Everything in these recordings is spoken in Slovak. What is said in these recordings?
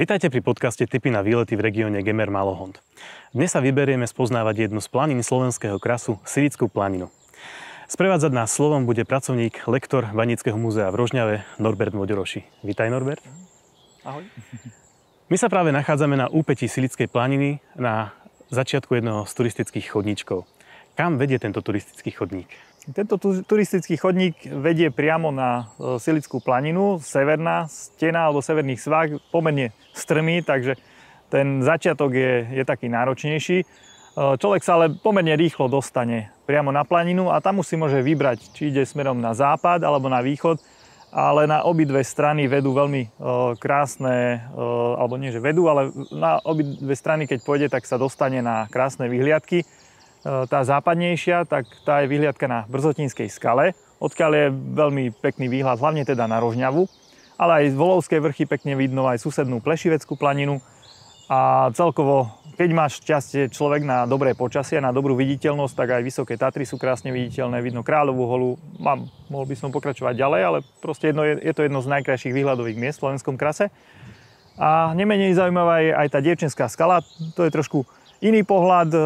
Vitajte pri podcaste Typy na výlety v regióne Gemer Malohond. Dnes sa vyberieme spoznávať jednu z planín slovenského krasu, Silickú planinu. Sprevádzať nás slovom bude pracovník, lektor Vanického múzea v Rožňave, Norbert Modoroši. Vítaj Norbert. Ahoj. My sa práve nachádzame na úpetí Silickej planiny na začiatku jedného z turistických chodníčkov. Kam vedie tento turistický chodník? Tento turistický chodník vedie priamo na e, Silickú planinu. Severná stena alebo severných svah pomerne strmý, takže ten začiatok je, je taký náročnejší. E, človek sa ale pomerne rýchlo dostane priamo na planinu a tam už si môže vybrať, či ide smerom na západ alebo na východ, ale na obidve strany vedú veľmi e, krásne, alebo nie že vedú, ale na obidve strany, keď pôjde, tak sa dostane na krásne vyhliadky tá západnejšia, tak tá je vyhliadka na Brzotínskej skale, odkiaľ je veľmi pekný výhľad, hlavne teda na Rožňavu, ale aj z Volovské vrchy pekne vidno aj susednú Plešiveckú planinu a celkovo, keď máš šťastie človek na dobré počasie, na dobrú viditeľnosť, tak aj Vysoké Tatry sú krásne viditeľné, vidno Kráľovú holu, mám, mohol by som pokračovať ďalej, ale proste jedno, je, je to jedno z najkrajších výhľadových miest v slovenskom krase. A nemenej zaujímavá je aj tá dievčenská skala, to je trošku Iný pohľad, e,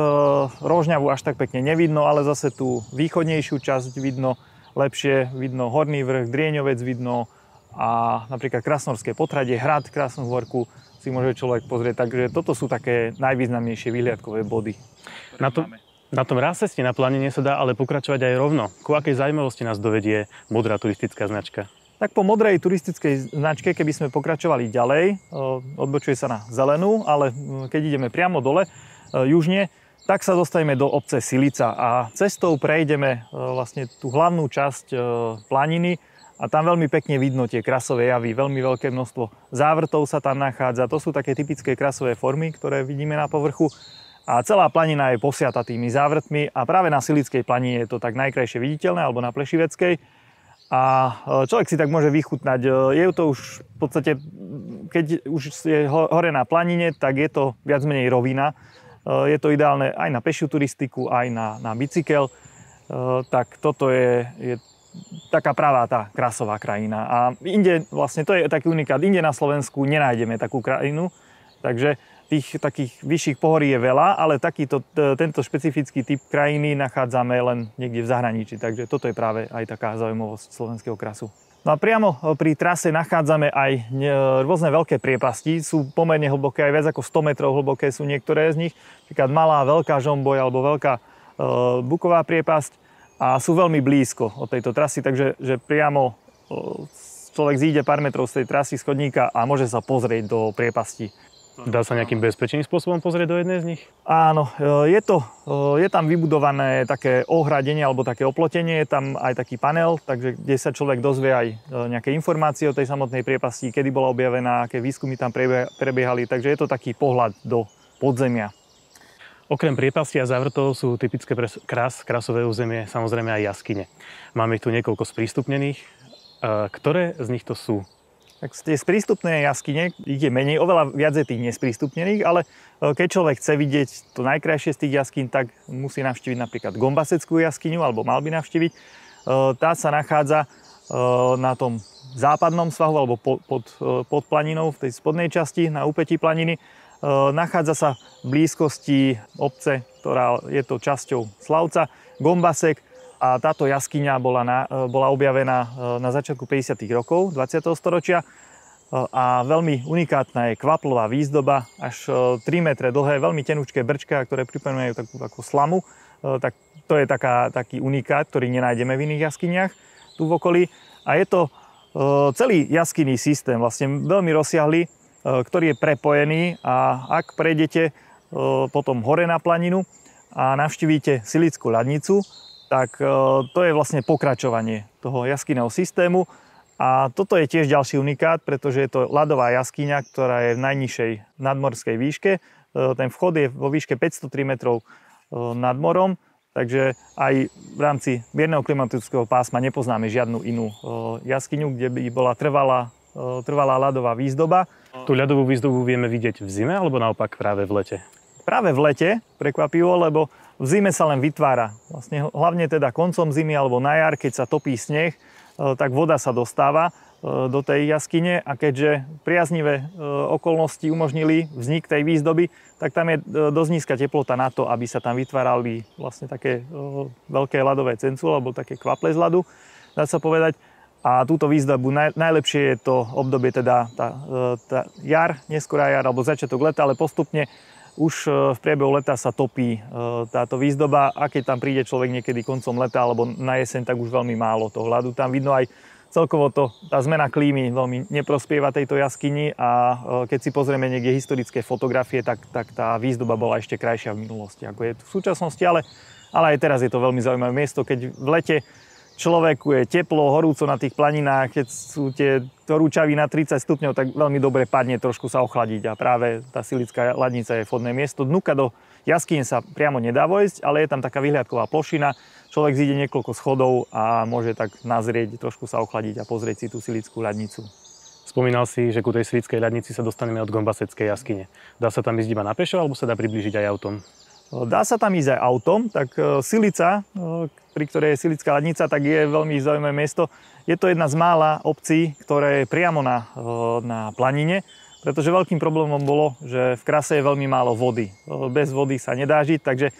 Rožňavu až tak pekne nevidno, ale zase tú východnejšiu časť vidno lepšie, vidno Horný vrch, Drieňovec vidno a napríklad Krasnorské potradie, hrad Krasnú horku si môže človek pozrieť. Takže toto sú také najvýznamnejšie výhliadkové body. Na, to, na tom ráseste na planine sa dá ale pokračovať aj rovno. Ku akej zaujímavosti nás dovedie modrá turistická značka? Tak po modrej turistickej značke, keby sme pokračovali ďalej, e, odbočuje sa na zelenú, ale keď ideme priamo dole, južne, tak sa dostaneme do obce Silica a cestou prejdeme e, vlastne tú hlavnú časť e, planiny a tam veľmi pekne vidno tie krasové javy, veľmi veľké množstvo závrtov sa tam nachádza, to sú také typické krasové formy, ktoré vidíme na povrchu. A celá planina je posiata tými závrtmi a práve na Silickej planine je to tak najkrajšie viditeľné alebo na Plešiveckej. A človek si tak môže vychutnať. Je to už v podstate, keď už je hore na planine, tak je to viac menej rovina je to ideálne aj na pešiu turistiku, aj na, na bicykel. Eh, tak toto je, je taká pravá tá krásová krajina. A inde, vlastne to je taký unikát, inde na Slovensku nenájdeme takú krajinu, takže tých takých vyšších pohorí je veľa, ale takýto, tento špecifický typ krajiny nachádzame len niekde v zahraničí, takže toto je práve aj taká zaujímavosť slovenského krasu. No a priamo e, pri trase nachádzame aj e, rôzne veľké priepasti, sú pomerne hlboké, aj viac ako 100 metrov hlboké sú niektoré z nich, napríklad malá, veľká žomboj alebo veľká e, buková priepasť. A sú veľmi blízko od tejto trasy, takže že priamo e, človek zíde pár metrov z tej trasy schodníka a môže sa pozrieť do priepasti. Dá sa nejakým bezpečným spôsobom pozrieť do jednej z nich? Áno, e, je, to, e, je tam vybudované také ohradenie alebo také oplotenie, je tam aj taký panel, takže kde sa človek dozvie aj e, nejaké informácie o tej samotnej priepasti, kedy bola objavená, aké výskumy tam prebiehali, takže je to taký pohľad do podzemia. Okrem priepasti a závrtov sú typické pre krás, krásové územie samozrejme aj jaskyne. Máme ich tu niekoľko sprístupnených. Ktoré z nich to sú? Tak tie sprístupné jaskyne, je menej, oveľa viac je tých nesprístupnených, ale e, keď človek chce vidieť to najkrajšie z tých jaskyn, tak musí navštíviť napríklad Gombaseckú jaskyňu, alebo mal by navštíviť. E, tá sa nachádza e, na tom západnom svahu, alebo pod, pod planinou, v tej spodnej časti, na úpetí planiny. Nachádza sa v blízkosti obce, ktorá je to časťou Slavca, Gombasek, a táto jaskyňa bola, na, e, bola objavená e, na začiatku 50. rokov 20. storočia e, a veľmi unikátna je kvaplová výzdoba, až 3 metre dlhé, veľmi tenučké brčka, ktoré pripomínajú takú, takú slamu. Tak to je taká, taký unikát, ktorý nenájdeme v iných jaskyniach tu v okolí. A je to celý jaskyný systém, vlastne veľmi rozsiahly, ktorý je prepojený a ak prejdete potom hore na planinu a navštívite Silickú ľadnicu, tak e, to je vlastne pokračovanie toho jaskyného systému. A toto je tiež ďalší unikát, pretože je to ľadová jaskyňa, ktorá je v najnižšej nadmorskej výške. E, ten vchod je vo výške 503 metrov e, nad morom, takže aj v rámci mierneho klimatického pásma nepoznáme žiadnu inú jaskyňu, kde by bola trvalá, trvalá ľadová výzdoba. Tú ľadovú výzdobu vieme vidieť v zime alebo naopak práve v lete? Práve v lete, prekvapivo, lebo v zime sa len vytvára. Vlastne hlavne teda koncom zimy alebo na jar, keď sa topí sneh, e, tak voda sa dostáva. do tej jaskyne a keďže priaznivé okolnosti umožnili vznik tej výzdoby, tak tam je dosť nízka teplota na to, aby sa tam vytvárali vlastne také veľké ľadové cencule alebo také kvaple z ľadu, dá sa povedať. A túto výzdobu naj, najlepšie je to obdobie teda tá, tá jar, neskorá jar alebo začiatok leta, ale postupne už v priebehu leta sa topí táto výzdoba a keď tam príde človek niekedy koncom leta alebo na jeseň, tak už veľmi málo toho ľadu. Tam vidno aj celkovo to, tá zmena klímy veľmi neprospieva tejto jaskyni a e, keď si pozrieme niekde historické fotografie, tak, tak tá výzdoba bola ešte krajšia v minulosti, ako je v súčasnosti, ale, ale aj teraz je to veľmi zaujímavé miesto, keď v lete človeku je teplo, horúco na tých planinách, keď sú tie horúčavy na 30 stupňov, tak veľmi dobre padne trošku sa ochladiť a práve tá silická ladnica je vhodné miesto. Dnuka do jaskyne sa priamo nedá vojsť, ale je tam taká vyhliadková plošina, človek zíde niekoľko schodov a môže tak nazrieť, trošku sa ochladiť a pozrieť si tú silickú ľadnicu. Spomínal si, že ku tej silickej ľadnici sa dostaneme od Gombaseckej jaskyne. Dá sa tam ísť iba na pešo, alebo sa dá priblížiť aj autom? Dá sa tam ísť aj autom, tak e, Silica, e, pri ktorej je Silická ľadnica, tak je veľmi zaujímavé miesto. Je to jedna z mála obcí, ktoré je priamo na, e, na planine, pretože veľkým problémom bolo, že v krase je veľmi málo vody. Bez vody sa nedá žiť, takže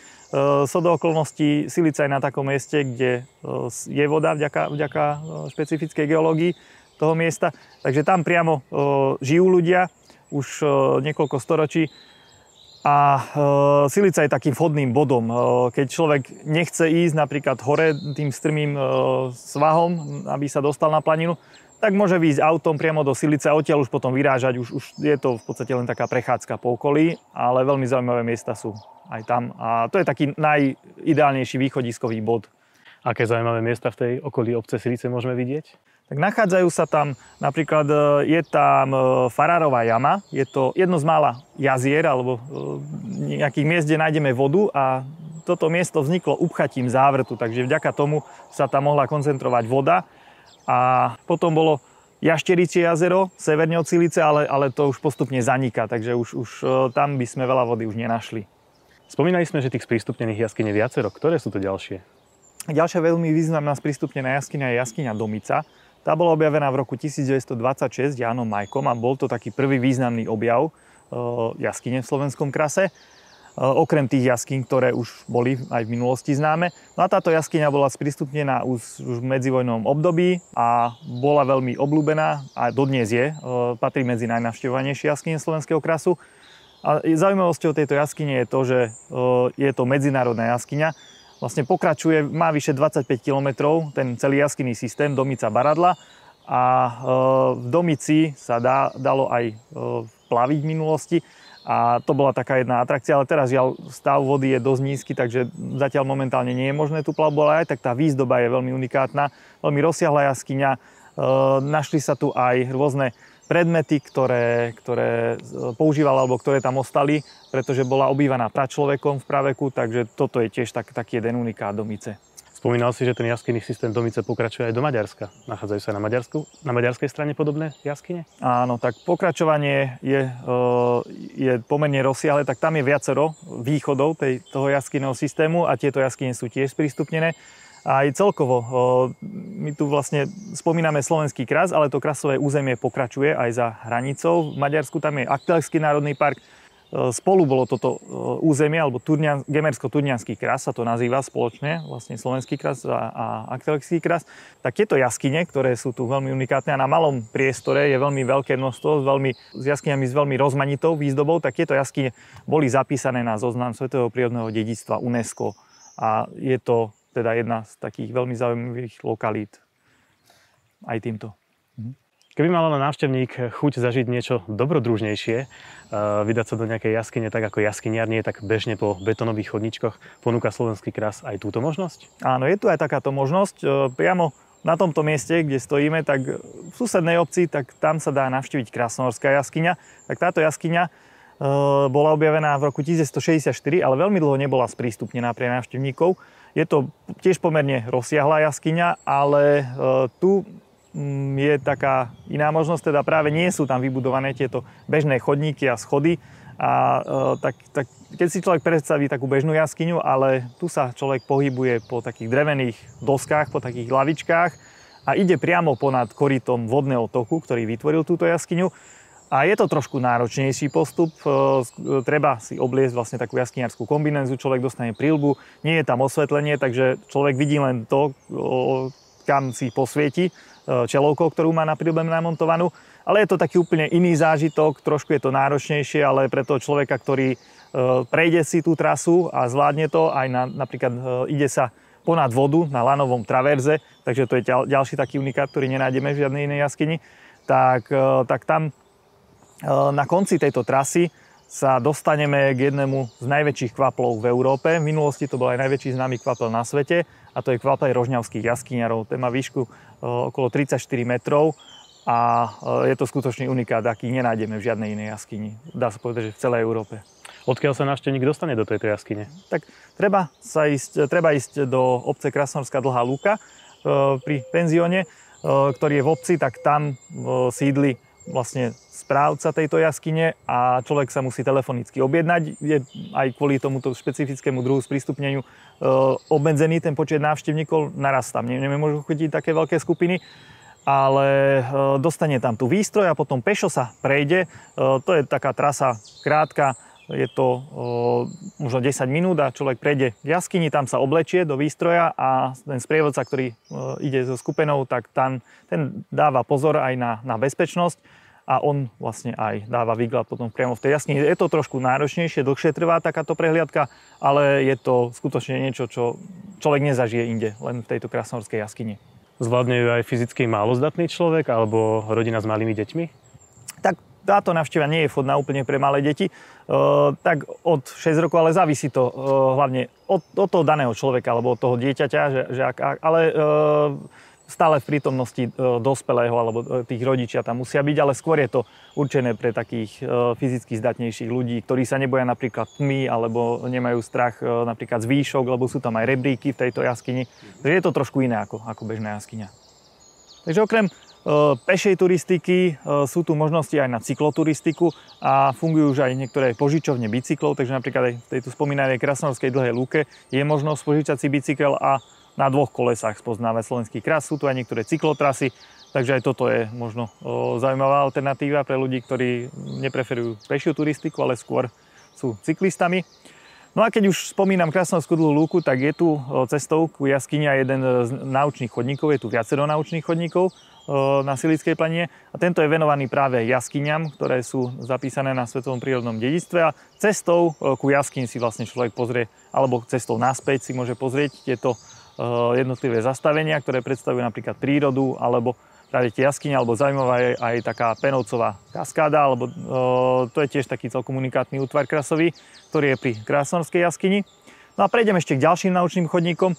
so do okolností Silica je na takom mieste, kde je voda vďaka, vďaka špecifickej geológii toho miesta. Takže tam priamo žijú ľudia už niekoľko storočí. A Silica je takým vhodným bodom. Keď človek nechce ísť napríklad hore tým strmým svahom, aby sa dostal na planinu, tak môže výjsť autom priamo do Silice a odtiaľ už potom vyrážať. Už, už je to v podstate len taká prechádzka po okolí, ale veľmi zaujímavé miesta sú aj tam. A to je taký najideálnejší východiskový bod. Aké zaujímavé miesta v tej okolí obce Silice môžeme vidieť? Tak nachádzajú sa tam, napríklad e, je tam e, Farárová jama, je to jedno z mála jazier alebo e, nejakých miest, kde nájdeme vodu a toto miesto vzniklo upchatím závrtu, takže vďaka tomu sa tam mohla koncentrovať voda a potom bolo Jaštericie jazero, severne od Silice, ale, ale to už postupne zaniká, takže už, už tam by sme veľa vody už nenašli. Spomínali sme, že tých sprístupnených jaskyň je viacero. Ktoré sú to ďalšie? Ďalšia veľmi významná sprístupnená jaskyňa je jaskyňa Domica. Tá bola objavená v roku 1926 Jánom Majkom a bol to taký prvý významný objav e, jaskyne v slovenskom krase. E, okrem tých jaskyň, ktoré už boli aj v minulosti známe. No a táto jaskyňa bola sprístupnená už, v medzivojnovom období a bola veľmi obľúbená a dodnes je. E, patrí medzi najnavštevovanejšie jaskyne slovenského krasu. A zaujímavosťou tejto jaskyne je to, že je to medzinárodná jaskyňa. Vlastne pokračuje, má vyše 25 km ten celý jaskyný systém Domica Baradla. A v Domici sa dá, dalo aj plaviť v minulosti. A to bola taká jedna atrakcia, ale teraz žiaľ stav vody je dosť nízky, takže zatiaľ momentálne nie je možné tú plavbu, ale aj tak tá výzdoba je veľmi unikátna, veľmi rozsiahla jaskyňa, našli sa tu aj rôzne predmety, ktoré, ktoré používal alebo ktoré tam ostali, pretože bola obývaná pračlovekom v praveku, takže toto je tiež tak, taký jeden unikát Domice. Spomínal si, že ten jaskyný systém Domice pokračuje aj do Maďarska. Nachádzajú sa na, Maďarsku, na maďarskej strane podobné jaskyne? Áno, tak pokračovanie je, je pomerne rozsiahle, tak tam je viacero východov tej, toho jaskyného systému a tieto jaskyne sú tiež sprístupnené aj celkovo. My tu vlastne spomíname slovenský kras, ale to krasové územie pokračuje aj za hranicou. V Maďarsku tam je Aktelský národný park. Spolu bolo toto územie, alebo Turnian, Gemersko-Turnianský kras sa to nazýva spoločne, vlastne slovenský kras a, a Aktelský kras. Tak tieto jaskyne, ktoré sú tu veľmi unikátne a na malom priestore je veľmi veľké množstvo, s, veľmi, s jaskyňami s veľmi rozmanitou výzdobou, tak tieto jaskyne boli zapísané na zoznam Svetového prírodného dedictva UNESCO. A je to teda jedna z takých veľmi zaujímavých lokalít aj týmto. Mhm. Keby mal na návštevník chuť zažiť niečo dobrodružnejšie, vydať sa do nejakej jaskyne, tak ako jaskyniar nie tak bežne po betonových chodničkoch, ponúka slovenský kras aj túto možnosť? Áno, je tu aj takáto možnosť. E, priamo na tomto mieste, kde stojíme, tak v susednej obci, tak tam sa dá navštíviť Krasnohorská jaskyňa. Tak táto jaskyňa bola objavená v roku 1964, ale veľmi dlho nebola sprístupnená pre návštevníkov. Je to tiež pomerne rozsiahla jaskyňa, ale e, tu mm, je taká iná možnosť, teda práve nie sú tam vybudované tieto bežné chodníky a schody. A e, tak, tak keď si človek predstaví takú bežnú jaskyňu, ale tu sa človek pohybuje po takých drevených doskách, po takých lavičkách, a ide priamo ponad korytom vodného toku, ktorý vytvoril túto jaskyňu. A je to trošku náročnejší postup, e, treba si obliecť vlastne takú jaskyniarskú kombinézu, človek dostane prílbu, nie je tam osvetlenie, takže človek vidí len to, kam si posvieti čelovkou, ktorú má na prílbe namontovanú. Ale je to taký úplne iný zážitok, trošku je to náročnejšie, ale pre toho človeka, ktorý prejde si tú trasu a zvládne to, aj na, napríklad ide sa ponad vodu na lanovom traverze, takže to je ďalší taký unikát, ktorý nenájdeme v žiadnej inej jaskyni, tak, tak tam na konci tejto trasy sa dostaneme k jednému z najväčších kvaplov v Európe. V minulosti to bol aj najväčší známy kvapel na svete a to je kvapel rožňavských jaskyňarov. Ten má výšku okolo 34 metrov a je to skutočný unikát, aký nenájdeme v žiadnej inej jaskyni. Dá sa povedať, že v celej Európe. Odkiaľ sa návštevník dostane do tejto jaskyne? Tak treba, sa ísť, treba ísť do obce Krasnorská Dlhá Lúka pri penzióne, ktorý je v obci, tak tam sídli vlastne správca tejto jaskyne a človek sa musí telefonicky objednať. Je aj kvôli tomuto špecifickému druhu sprístupneniu e, obmedzený ten počet návštevníkov, naraz tam nemôžu chodiť také veľké skupiny, ale e, dostane tam tú výstroj a potom pešo sa prejde. E, to je taká trasa krátka, je to možno 10 minút a človek prejde v jaskyni, tam sa oblečie do výstroja a ten sprievodca, ktorý ide so skupenou, tak tam, ten dáva pozor aj na, na bezpečnosť a on vlastne aj dáva výklad potom priamo v tej jaskyni. Je to trošku náročnejšie, dlhšie trvá takáto prehliadka, ale je to skutočne niečo, čo človek nezažije inde, len v tejto krásnorskej jaskyni. Zvládne ju aj fyzicky málo zdatný človek alebo rodina s malými deťmi? Tak táto návšteva nie je vhodná úplne pre malé deti, tak od 6 rokov, ale závisí to hlavne od, od toho daného človeka alebo od toho dieťaťa, že, že ak, ale stále v prítomnosti dospelého alebo tých rodičia tam musia byť, ale skôr je to určené pre takých fyzicky zdatnejších ľudí, ktorí sa neboja napríklad tmy alebo nemajú strach napríklad z výšok, lebo sú tam aj rebríky v tejto jaskyni. Takže je to trošku iné ako, ako bežná jaskyňa. Takže okrem pešej turistiky sú tu možnosti aj na cykloturistiku a fungujú už aj niektoré požičovne bicyklov, takže napríklad aj v tejto spomínanej Krasnorskej dlhej lúke je možnosť požičať si bicykel a na dvoch kolesách spoznávať slovenský kras. Sú tu aj niektoré cyklotrasy, takže aj toto je možno zaujímavá alternatíva pre ľudí, ktorí nepreferujú pešiu turistiku, ale skôr sú cyklistami. No a keď už spomínam Krasnovskú dlhú lúku, tak je tu cestou ku jaskyni jeden z naučných chodníkov, je tu viacero naučných chodníkov na Silickej planine a tento je venovaný práve jaskyňam, ktoré sú zapísané na Svetovom prírodnom dedictve a cestou ku jaskyni si vlastne človek pozrie, alebo cestou naspäť si môže pozrieť tieto Eh, jednotlivé zastavenia, ktoré predstavujú napríklad prírodu alebo práve tie jaskyne, alebo zaujímavá je aj taká penovcová kaskáda, alebo e, to je tiež taký celkom unikátny útvar krasový, ktorý je pri Krásnorskej jaskyni. No a prejdem ešte k ďalším naučným chodníkom.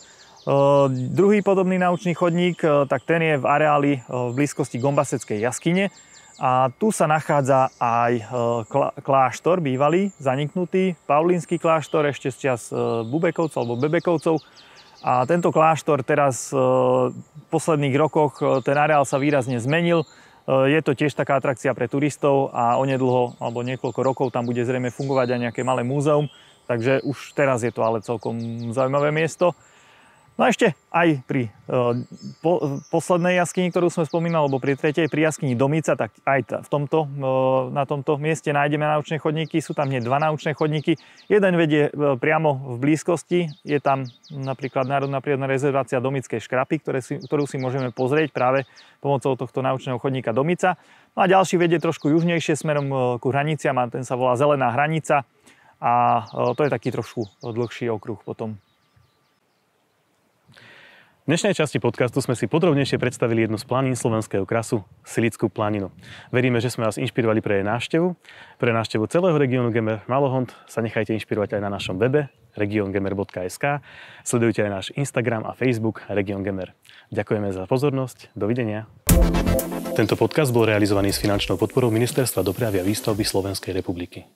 Druhý podobný naučný chodník, tak ten je v areáli v blízkosti Gombaseckej jaskyne. A tu sa nachádza aj kláštor bývalý, zaniknutý, Paulínsky kláštor ešte z čas Bubekovcov alebo Bebekovcov, a tento kláštor teraz v posledných rokoch, ten areál sa výrazne zmenil. Je to tiež taká atrakcia pre turistov a onedlho alebo niekoľko rokov tam bude zrejme fungovať aj nejaké malé múzeum. Takže už teraz je to ale celkom zaujímavé miesto. No a ešte aj pri uh, po, poslednej jaskyni, ktorú sme spomínali, alebo pri tretej, pri jaskyni Domica, tak aj v tomto, uh, na tomto mieste nájdeme naučné chodníky. Sú tam hneď dva naučné chodníky. Jeden vedie uh, priamo v blízkosti. Je tam napríklad Národná prírodná rezervácia Domické škrapy, ktoré si, ktorú si môžeme pozrieť práve pomocou tohto naučného chodníka Domica. No a ďalší vedie trošku južnejšie smerom ku hraniciam a ten sa volá Zelená hranica. A to je taký trošku dlhší okruh potom. V dnešnej časti podcastu sme si podrobnejšie predstavili jednu z planín slovenského krasu, Silickú planinu. Veríme, že sme vás inšpirovali pre jej návštevu. Pre návštevu celého regiónu Gemer Malohond sa nechajte inšpirovať aj na našom webe regiongemer.sk. Sledujte aj náš Instagram a Facebook Region Gemer. Ďakujeme za pozornosť. Dovidenia. Tento podcast bol realizovaný s finančnou podporou Ministerstva dopravy a výstavby Slovenskej republiky.